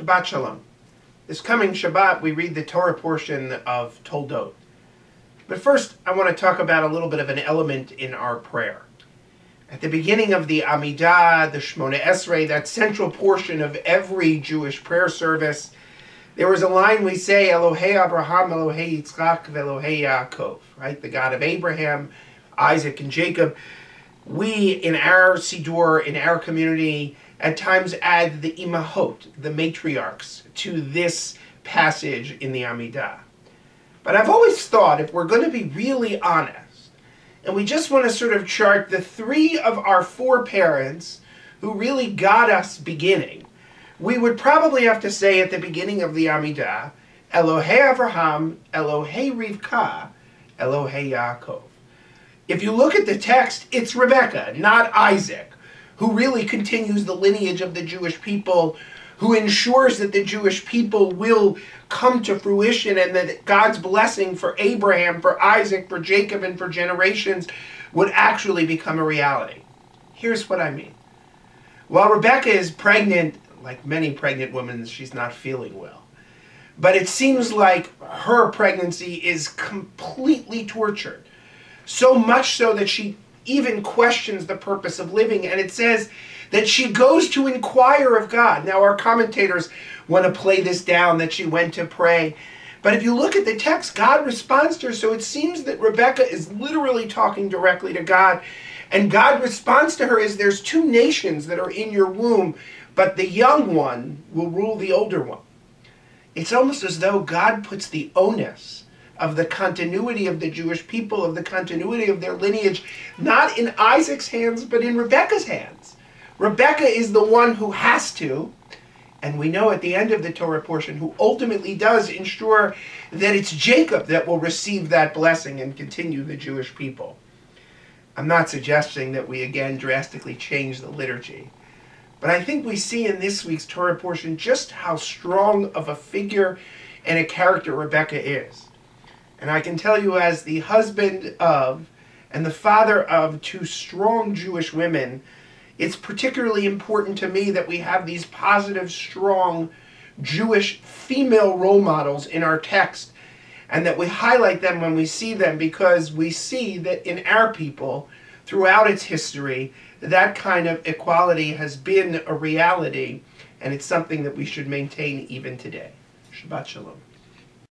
Shabbat Shalom. This coming Shabbat, we read the Torah portion of Toldot. But first, I want to talk about a little bit of an element in our prayer. At the beginning of the Amidah, the Shmona Esrei, that central portion of every Jewish prayer service, there was a line we say, Elohei Abraham, Elohei Yitzchak, Elohei Yaakov, right? The God of Abraham, Isaac, and Jacob. We, in our Siddur, in our community, at times add the imahot, the matriarchs, to this passage in the Amidah. But I've always thought if we're going to be really honest, and we just want to sort of chart the three of our four parents who really got us beginning, we would probably have to say at the beginning of the Amidah, Elohei Avraham, Elohei Rivka, Elohei Yaakov. If you look at the text, it's Rebecca, not Isaac who really continues the lineage of the Jewish people, who ensures that the Jewish people will come to fruition and that God's blessing for Abraham, for Isaac, for Jacob, and for generations would actually become a reality. Here's what I mean. While Rebecca is pregnant, like many pregnant women, she's not feeling well. But it seems like her pregnancy is completely tortured. So much so that she even questions the purpose of living. And it says that she goes to inquire of God. Now, our commentators want to play this down that she went to pray. But if you look at the text, God responds to her. So it seems that Rebecca is literally talking directly to God. And God responds to her as there's two nations that are in your womb, but the young one will rule the older one. It's almost as though God puts the onus of the continuity of the Jewish people, of the continuity of their lineage, not in Isaac's hands, but in Rebecca's hands. Rebecca is the one who has to, and we know at the end of the Torah portion, who ultimately does ensure that it's Jacob that will receive that blessing and continue the Jewish people. I'm not suggesting that we again drastically change the liturgy. But I think we see in this week's Torah portion just how strong of a figure and a character Rebecca is. And I can tell you, as the husband of and the father of two strong Jewish women, it's particularly important to me that we have these positive, strong Jewish female role models in our text and that we highlight them when we see them because we see that in our people, throughout its history, that kind of equality has been a reality and it's something that we should maintain even today. Shabbat Shalom.